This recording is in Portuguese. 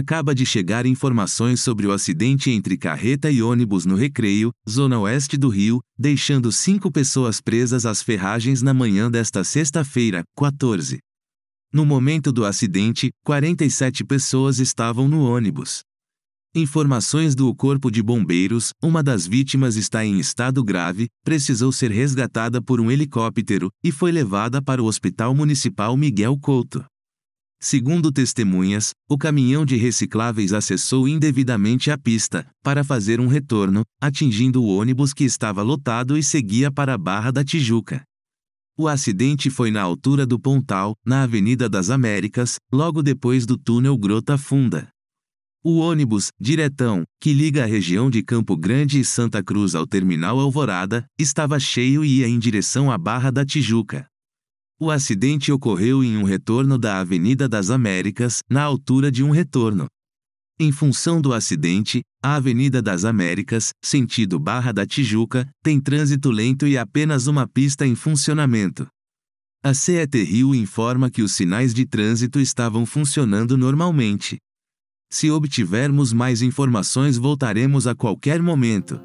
Acaba de chegar informações sobre o acidente entre carreta e ônibus no Recreio, zona oeste do Rio, deixando cinco pessoas presas às ferragens na manhã desta sexta-feira, 14. No momento do acidente, 47 pessoas estavam no ônibus. Informações do Corpo de Bombeiros: uma das vítimas está em estado grave, precisou ser resgatada por um helicóptero e foi levada para o Hospital Municipal Miguel Couto. Segundo testemunhas, o caminhão de recicláveis acessou indevidamente a pista, para fazer um retorno, atingindo o ônibus que estava lotado e seguia para a Barra da Tijuca. O acidente foi na altura do Pontal, na Avenida das Américas, logo depois do túnel Grota Funda. O ônibus, diretão, que liga a região de Campo Grande e Santa Cruz ao terminal Alvorada, estava cheio e ia em direção à Barra da Tijuca. O acidente ocorreu em um retorno da Avenida das Américas, na altura de um retorno. Em função do acidente, a Avenida das Américas, sentido Barra da Tijuca, tem trânsito lento e apenas uma pista em funcionamento. A CET Rio informa que os sinais de trânsito estavam funcionando normalmente. Se obtivermos mais informações, voltaremos a qualquer momento.